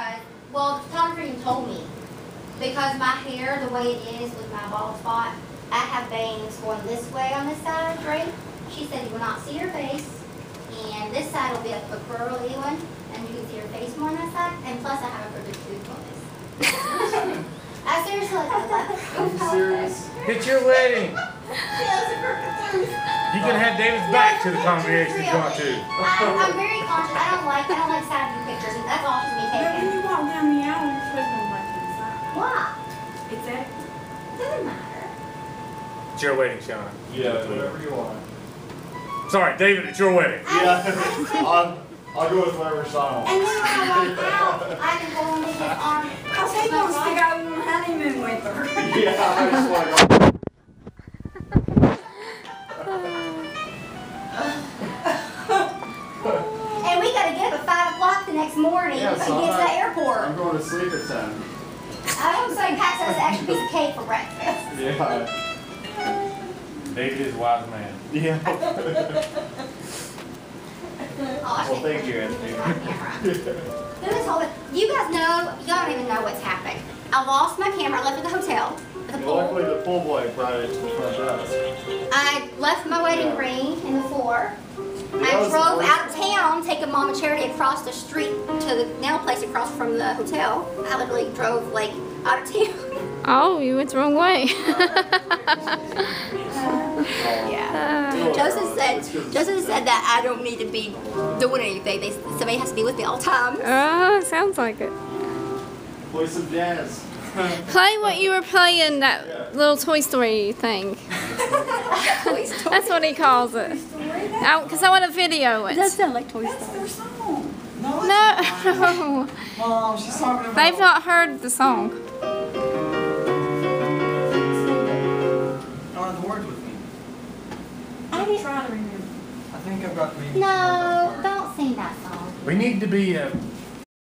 because well, the photographer told me, because my hair, the way it is with my bald spot, I have bangs going this way on this side, right? She said you will not see her face, and this side will be a, a curly one, and you can see her face more on that side, and plus I have a crooked tooth on this. I seriously, I love Are you serious? It's your wedding. She has a crooked tooth. You can have David's back to the congregation if you want to. I'm, I'm very conscious, I don't like, I don't like side view pictures, It's your wedding, Sean. Yeah, whatever you want. Sorry, David, it's your wedding. I- I Yeah, I'll, I'll go with whatever Sean And then wants. when I walk out, I can go on with his arm. Cause he wants to go on honeymoon with her. Yeah, I just like, And we gotta get up at five o'clock the next morning Yeah, get so to I'm the not- airport. I'm going to sleep at ten. I don't say packs us an extra piece of cake for breakfast. Yeah. David is a wise man. Yeah. Oh, Well, thank you, it Anthony. on camera. Through you guys know, y'all don't even know what's happened. I lost my camera, I left it at the hotel, at the pool. Luckily, the pool boy brought it to the front desk. I left my wedding ring in the floor. I drove out of town, taking Mama Charity across the street to the nail place across from the hotel. I literally drove like out of town. Oh, you went the wrong way. Yeah. Oh, Joseph said, It's 'cause- Joseph said that I don't need to be doing anything. They, somebody has to be with me all the time. oh, sounds like it. Play some jazz. Play what you were playing, that little Toy Story thing. That's what he calls it. Because I want to video it. sound like Toy Story. That's their song. No, Mom, she's talking about. they've not heard the song. I to remember. I think I've got maybe. No, don't sing that song. We need to be uh,